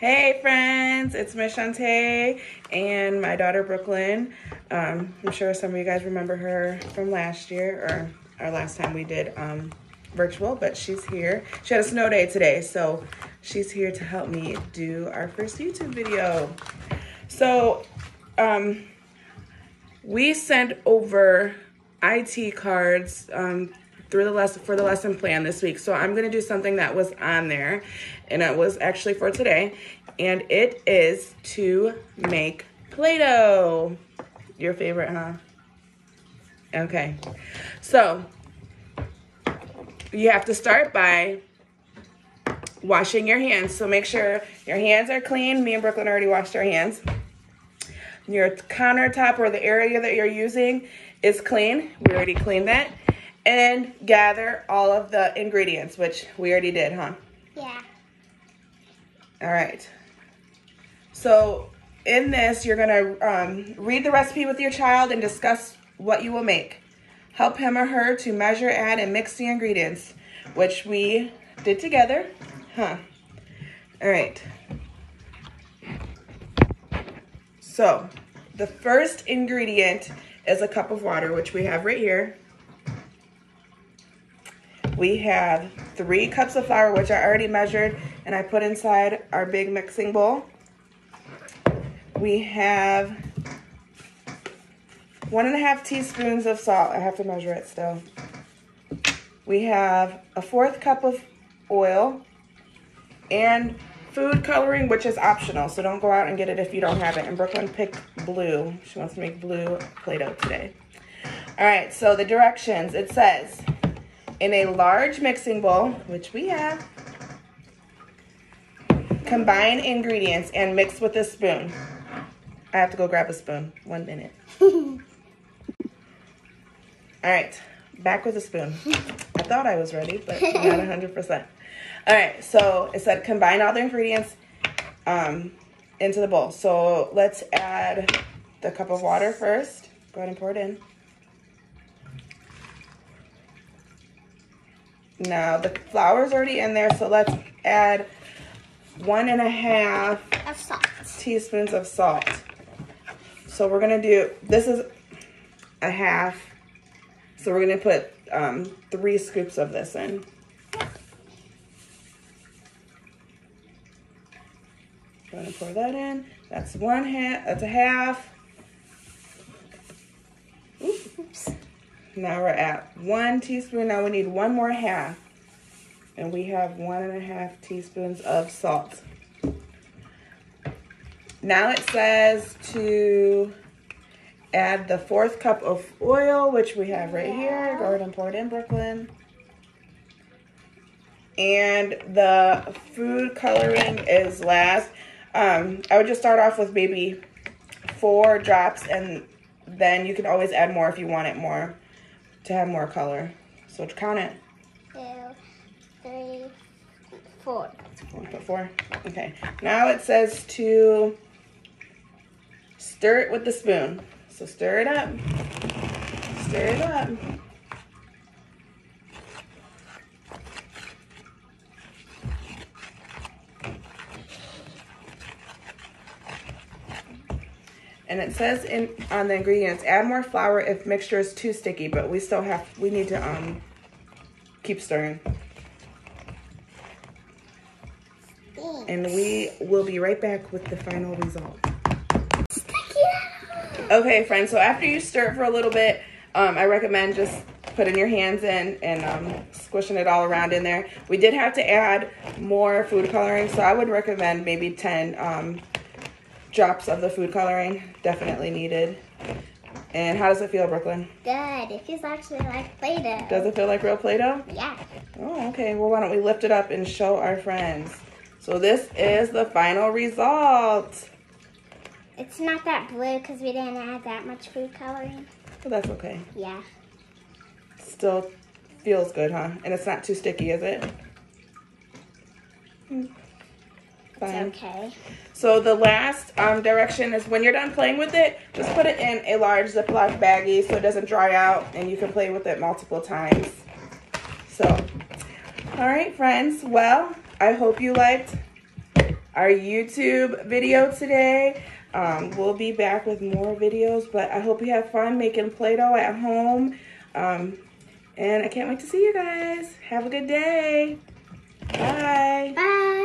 Hey friends, it's Miss Shantae and my daughter Brooklyn. Um, I'm sure some of you guys remember her from last year or our last time we did um, virtual, but she's here. She had a snow day today, so she's here to help me do our first YouTube video. So, um, we sent over IT cards um, through the lesson for the lesson plan this week. So I'm gonna do something that was on there, and it was actually for today, and it is to make Play-Doh. Your favorite, huh? Okay, so you have to start by washing your hands. So make sure your hands are clean. Me and Brooklyn already washed our hands. Your countertop or the area that you're using is clean. We already cleaned that and gather all of the ingredients, which we already did, huh? Yeah. All right. So in this, you're gonna um, read the recipe with your child and discuss what you will make. Help him or her to measure, add, and mix the ingredients, which we did together, huh? All right. So the first ingredient is a cup of water, which we have right here. We have three cups of flour, which I already measured and I put inside our big mixing bowl. We have one and a half teaspoons of salt. I have to measure it still. We have a fourth cup of oil and food coloring, which is optional. So don't go out and get it if you don't have it. And Brooklyn picked blue. She wants to make blue Play-Doh today. All right, so the directions, it says in a large mixing bowl, which we have, combine ingredients and mix with a spoon. I have to go grab a spoon. One minute. All right, back with a spoon. I thought I was ready, but not 100%. All right, so it said combine all the ingredients um, into the bowl. So let's add the cup of water first. Go ahead and pour it in. Now the flour's already in there, so let's add one and a half Of salt. teaspoons of salt. So we're gonna do, this is a half, so we're gonna put um, three scoops of this in. Gonna pour that in. That's one half, that's a half. Oops. Now we're at one teaspoon. Now we need one more half. And we have one and a half teaspoons of salt. Now it says to add the fourth cup of oil, which we have right here. Go ahead and pour it in, Brooklyn. And the food coloring is last. Um, I would just start off with maybe four drops and then you can always add more if you want it more to have more color. So count it. Two, three, four. Put four. Okay. Now it says to stir it with the spoon. So stir it up. Stir it up. And it says in on the ingredients, add more flour if mixture is too sticky, but we still have we need to um keep stirring. And we will be right back with the final result. Okay, friends, so after you stir it for a little bit, um, I recommend just putting your hands in and um, squishing it all around in there. We did have to add more food coloring, so I would recommend maybe 10 um, drops of the food coloring. Definitely needed. And how does it feel, Brooklyn? Good. It feels actually like Play-Doh. Does it feel like real Play-Doh? Yeah. Oh, okay. Well, why don't we lift it up and show our friends? So this is the final result. It's not that blue because we didn't add that much food coloring. But that's okay. Yeah. Still feels good, huh? And it's not too sticky, is it? Hmm. Fine. It's okay. So the last um, direction is when you're done playing with it, just put it in a large Ziploc baggie so it doesn't dry out and you can play with it multiple times. So, all right, friends. Well, I hope you liked our YouTube video today. Um, we'll be back with more videos, but I hope you have fun making Play-Doh at home. Um, and I can't wait to see you guys. Have a good day. Bye. Bye.